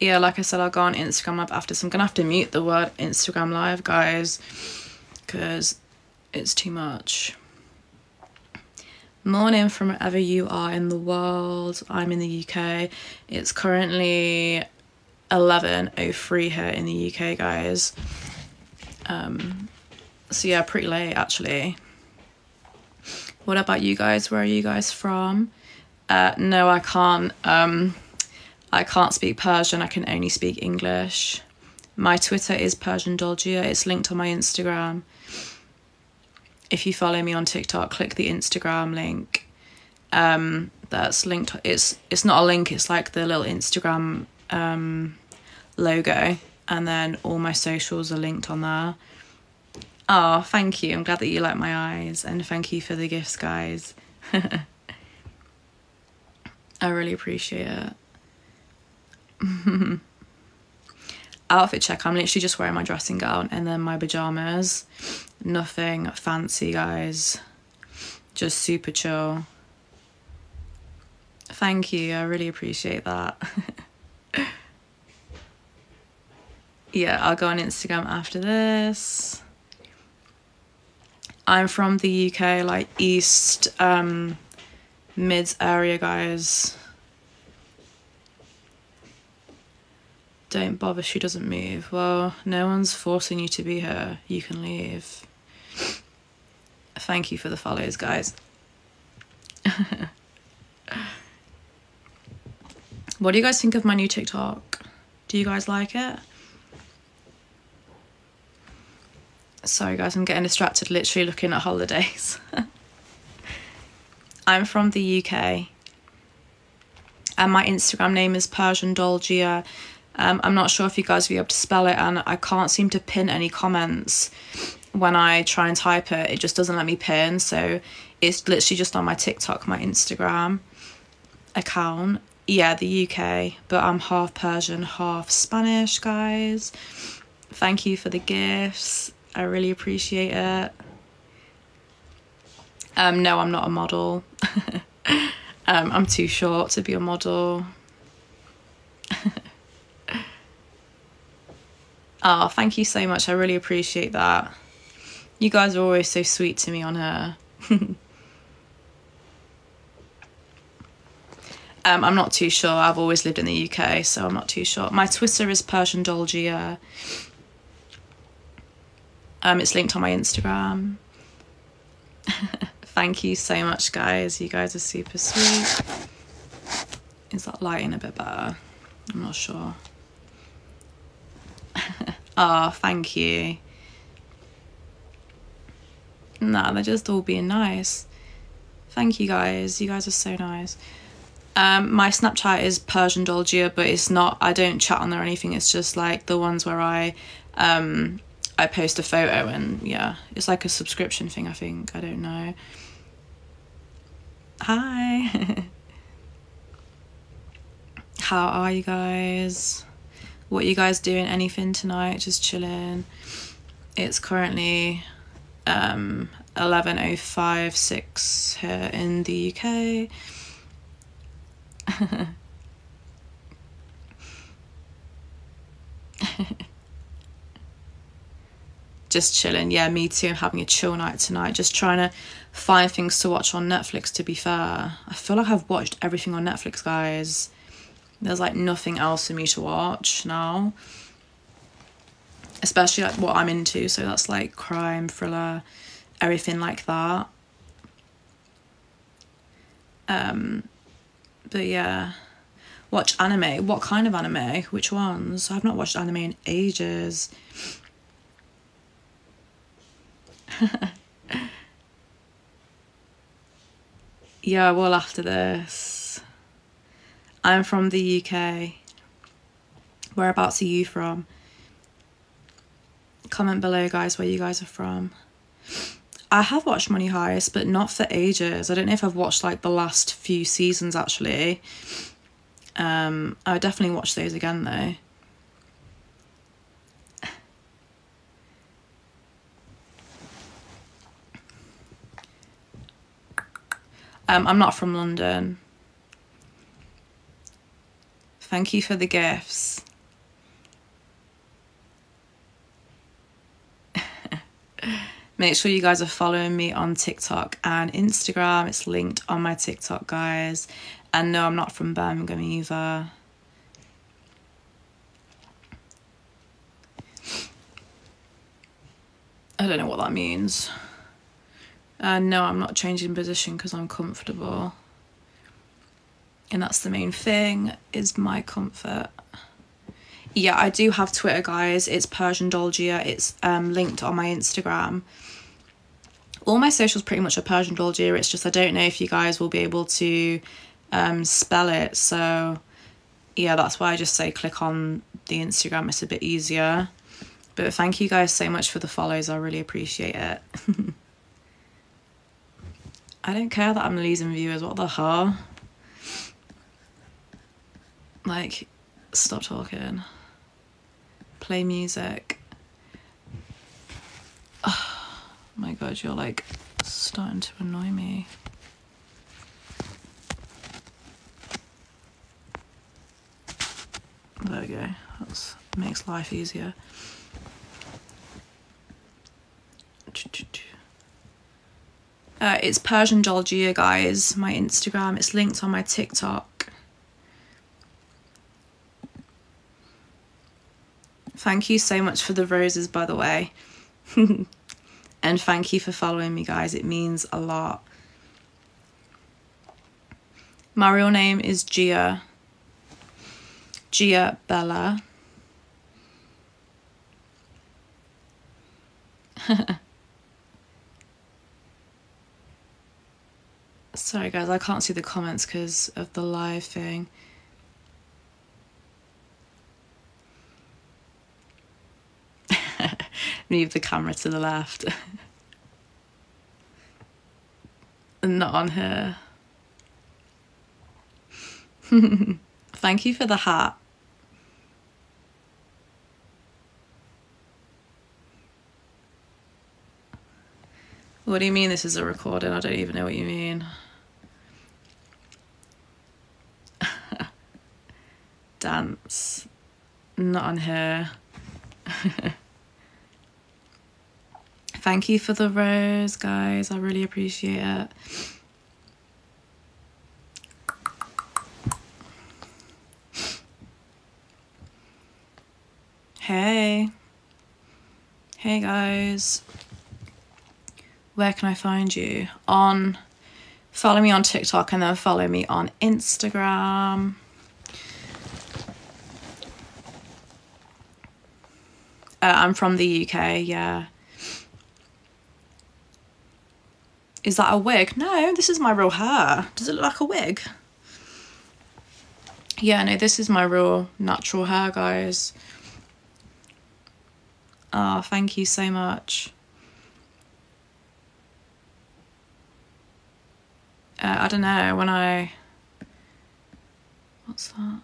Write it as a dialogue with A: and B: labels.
A: yeah, like I said, I'll go on Instagram live after, so I'm gonna have to mute the word Instagram live, guys, because it's too much. Morning from wherever you are in the world. I'm in the UK. It's currently 11.03 here in the UK, guys. Um, so yeah, pretty late actually. What about you guys? Where are you guys from? Uh, no, I can't. Um, I can't speak Persian. I can only speak English. My Twitter is Persian Dolgia. It's linked on my Instagram. If you follow me on TikTok, click the Instagram link. Um, that's linked. It's it's not a link. It's like the little Instagram um, logo, and then all my socials are linked on there. Oh, thank you. I'm glad that you like my eyes, and thank you for the gifts, guys. I really appreciate it. Outfit check. I'm literally just wearing my dressing gown and then my pajamas. Nothing fancy, guys. Just super chill. Thank you. I really appreciate that. yeah, I'll go on Instagram after this. I'm from the UK, like East um, Mids area, guys. Don't bother, she doesn't move. Well, no one's forcing you to be here. You can leave. Thank you for the follows, guys. what do you guys think of my new TikTok? Do you guys like it? Sorry, guys, I'm getting distracted literally looking at holidays. I'm from the UK and my Instagram name is Persian Dolgia um, I'm not sure if you guys will be able to spell it, and I can't seem to pin any comments when I try and type it. It just doesn't let me pin, so it's literally just on my TikTok, my Instagram account. Yeah, the UK, but I'm half Persian, half Spanish, guys. Thank you for the gifts. I really appreciate it. Um, no, I'm not a model. um, I'm too short to be a model. Oh, thank you so much. I really appreciate that. You guys are always so sweet to me on her. um, I'm not too sure. I've always lived in the UK, so I'm not too sure. My Twitter is Persian Dolgia. Um, it's linked on my Instagram. Thank you so much, guys. You guys are super sweet. Is that lighting a bit better? I'm not sure. Oh, thank you. Nah, they're just all being nice. Thank you guys. You guys are so nice. Um, my Snapchat is Persian Dolgia, but it's not. I don't chat on there or anything. It's just like the ones where I, um, I post a photo and yeah, it's like a subscription thing. I think I don't know. Hi. How are you guys? What you guys doing anything tonight? Just chilling. It's currently um 11.056 here in the UK just chilling. Yeah me too. I'm having a chill night tonight. Just trying to find things to watch on netflix to be fair. I feel like i've watched everything on netflix guys there's like nothing else for me to watch now. Especially like what I'm into, so that's like crime, thriller, everything like that. Um but yeah. Watch anime. What kind of anime? Which ones? I've not watched anime in ages. yeah, well after this. I'm from the UK. Whereabouts are you from? Comment below, guys, where you guys are from. I have watched Money Heist, but not for ages. I don't know if I've watched like the last few seasons actually. Um, I would definitely watch those again though. Um, I'm not from London. Thank you for the gifts. Make sure you guys are following me on TikTok and Instagram. It's linked on my TikTok, guys. And no, I'm not from Birmingham either. I don't know what that means. Uh, no, I'm not changing position because I'm comfortable. And that's the main thing, is my comfort. Yeah, I do have Twitter, guys. It's Persian Dolgia. It's um, linked on my Instagram. All my socials pretty much are Persian Dolgia. It's just I don't know if you guys will be able to um, spell it. So, yeah, that's why I just say click on the Instagram. It's a bit easier. But thank you guys so much for the follows. I really appreciate it. I don't care that I'm losing viewers. What the hell? Like, stop talking. Play music. Oh my god, you're like starting to annoy me. There we go. That makes life easier. Uh, it's Persian Dolgia, guys. My Instagram. It's linked on my TikTok. Thank you so much for the roses, by the way. and thank you for following me, guys. It means a lot. My real name is Gia. Gia Bella. Sorry guys, I can't see the comments because of the live thing. Move the camera to the left. Not on her. Thank you for the hat. What do you mean this is a recording? I don't even know what you mean. Dance. Not on here. Thank you for the rose, guys. I really appreciate it. Hey. Hey, guys where can I find you? On follow me on TikTok and then follow me on Instagram. Uh, I'm from the UK, yeah. Is that a wig? No, this is my real hair. Does it look like a wig? Yeah, no, this is my real natural hair, guys. Oh, thank you so much. uh, I don't know, when I, what's that?